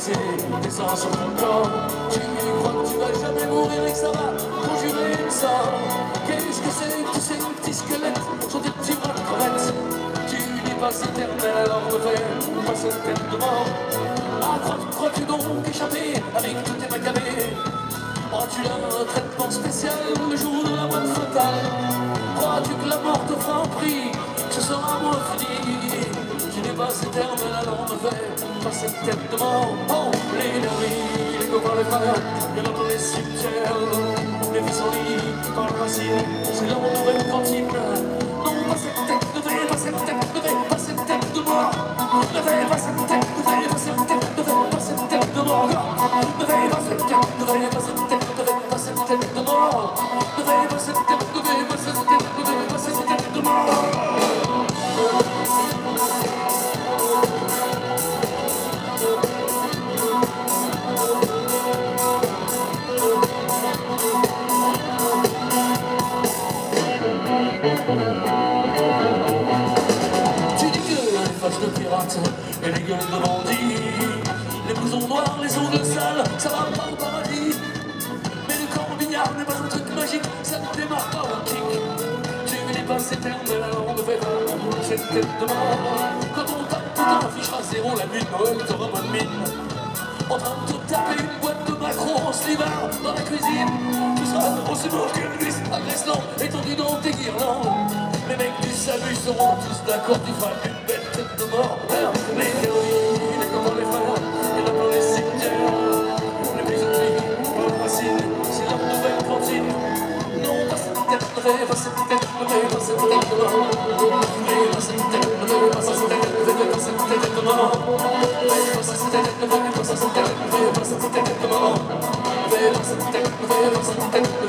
Tu avec ses dessins sur ton corps. Tu crois que tu vas jamais mourir et que ça va conjurer une sort. Qu'est-ce que c'est que tous ces petits squelettes sur des petits bras de Tu n'es pas éternel alors ne fais pas cette tête de mort? Ah, crois-tu donc échapper avec tous tes macabées? Crois-tu un traitement spécial le jour de la boîte fatale? Crois-tu que la mort te fera un prix Ce sera moins fini Pas éternel alors ne fais pas tête de mort Oh, les nervis, les copains, les frères en a dans les cimetières Les vies sans lit, par la racine C'est là où on cantine Non, pas cette tête de pas cette tête de Pas cette tête de mort de pas cette tête de Pas cette tête de pas cette tête de mort de pas cette tête de Pas cette tête de mort Tu les blousons noirs, les ongles sales, ça va pas au paradis. Mais le corps billard n'est pas un truc magique, ça ne démarre pas au kick. Tu n'es pas éternel, alors on ne verra cette tête de mort. Quand on tape, tout affichera zéro la nuit de Noël, t'auras bonne mine. En train de te taper une boîte de macro en slibard dans la cuisine. Tu seras aussi beau qu'Elvis à Graceland, étendu dans tes guirlandes. Les mecs du salut seront tous d'accord, tu feras belle tête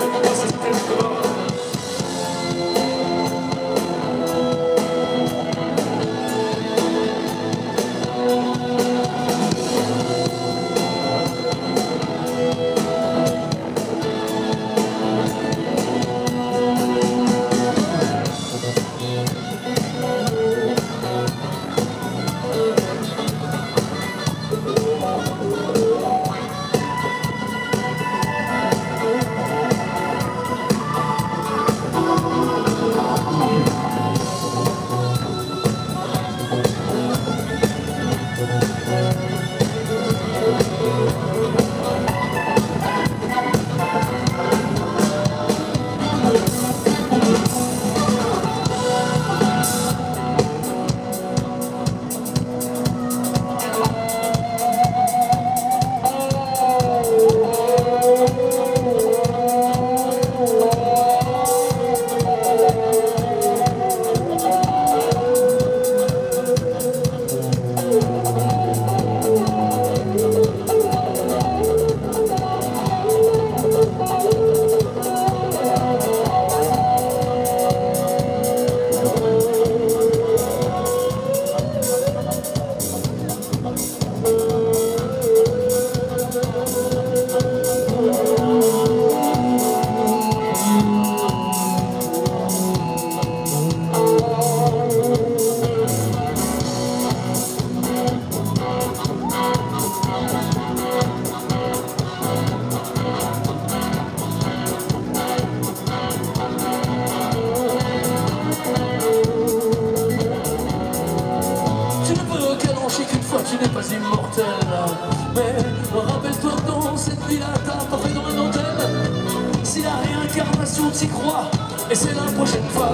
Mais rappelle-toi dans cette vie-là t'as pas dans un antenne Si la réincarnation t'y croit Et c'est la prochaine fois.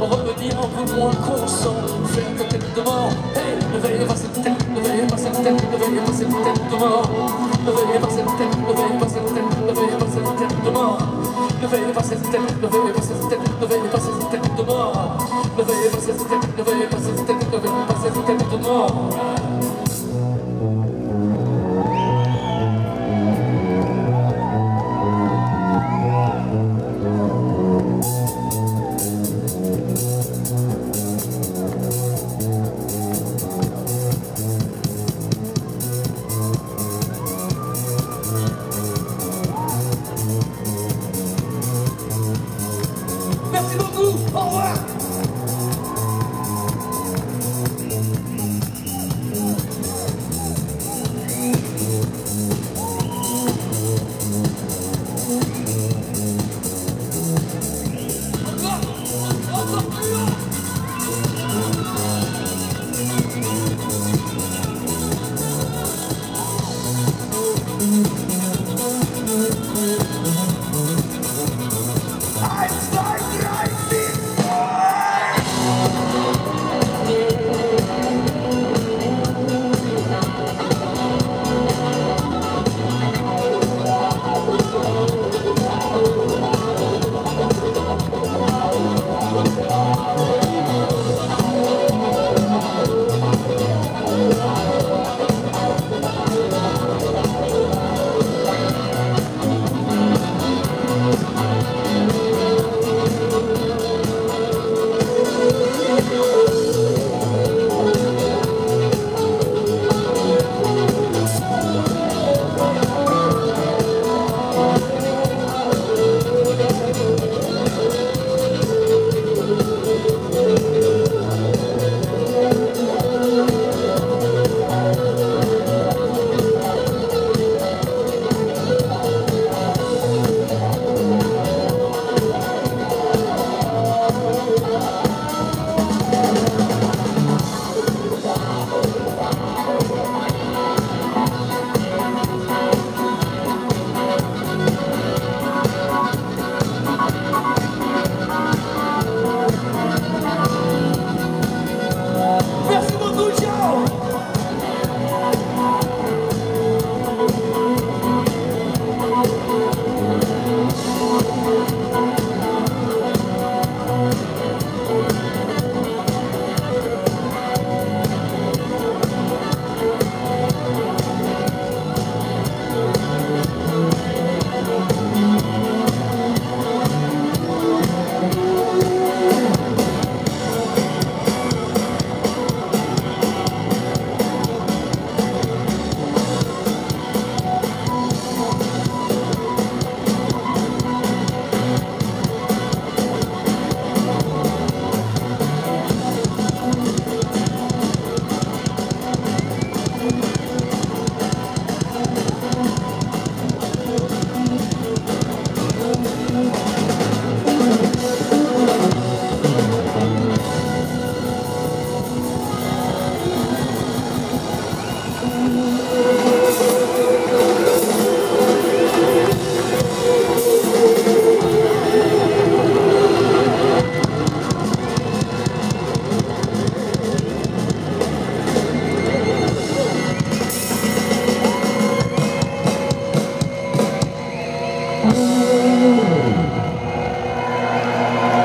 Revenir un peu moins conscient Faire ta tête de mort. Hey, ne veille pas cette tête, ne veille pas cette tête, ne veille pas cette tête de mort. Ne veille pas cette tête, ne veille pas cette tête, ne veille pas cette tête de mort. Ne veillez pas cette tête, ne veillez pas cette tête, ne veillez pas cette tête